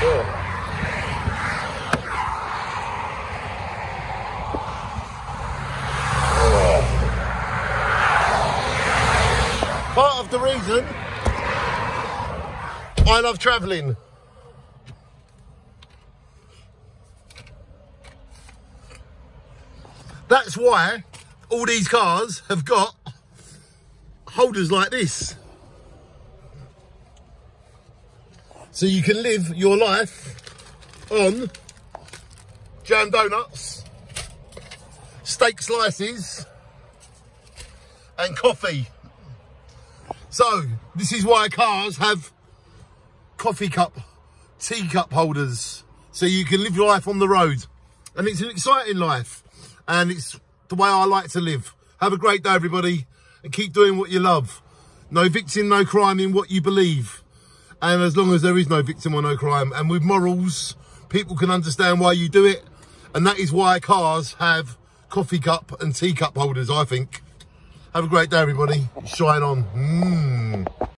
Cool. part of the reason I love traveling. That's why all these cars have got holders like this. So you can live your life on jam donuts, steak slices, and coffee. So this is why cars have coffee cup, teacup holders. So you can live your life on the road. And it's an exciting life. And it's the way I like to live. Have a great day, everybody. And keep doing what you love. No victim, no crime in what you believe. And as long as there is no victim or no crime. And with morals, people can understand why you do it. And that is why cars have coffee cup and teacup holders, I think. Have a great day, everybody. Shine on. Mmm.